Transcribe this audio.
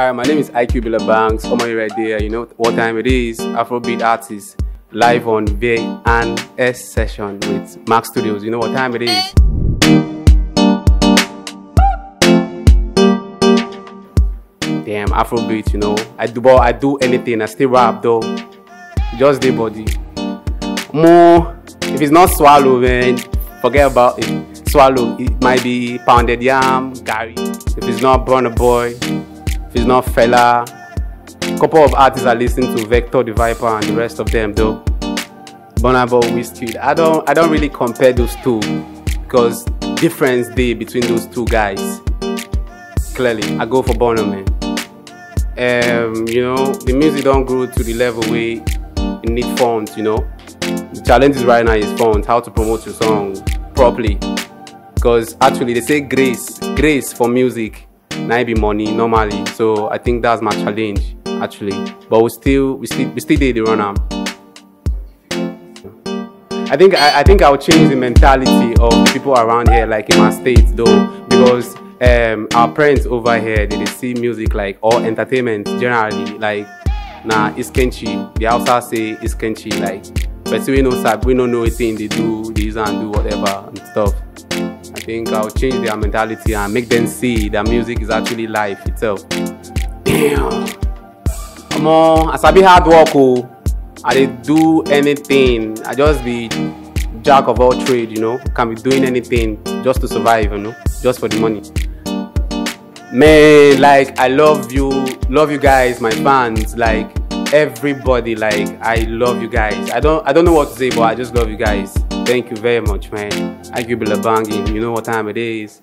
Hi, my name is IQ Billa Banks. On my right there, you know what time it is. Afrobeat artist live on V and S session with Max Studios. You know what time it is. Damn, Afrobeat, you know. I do but I do anything. I still rap though. Just the body. More if it's not swallow, man, forget about it. Swallow, it might be pounded yam, garri. If it's not Burna Boy, if it's not Fela, couple of artists are listening to Vector the Viper and the rest of them though. Burna Boy, Wizkid. I don't I don't really compare those two because difference day between those two guys. Clearly, I go for Burna man. Um, you know, the music don't grow to the level it need funds, you know. The challenge is right now is funds, how to promote your song properly. Because actually they say grace, grace for music, be money normally. So I think that's my challenge actually. But we still we still we still did the run am. I think I, I think I'll change the mentality of the people around here, like in my state though, because um, our parents over here they, they see music like or entertainment generally like nah it's iskenchi. The outside say it's iskenchi like but we know sab we don't know anything they do this and do whatever and stuff. I think I'll change their mentality and make them see that music is actually life itself. Damn. Come on, I be hard work oh. I dey do anything. I just be jack of all trade, you know. Can be doing anything just to survive, you know, just for the money. Man, like I love you, love you guys, my fans, like everybody, like I love you guys. I don't I don't know what to say, but I just love you guys. Thank you very much, man. I give you a banging. You know what time it is.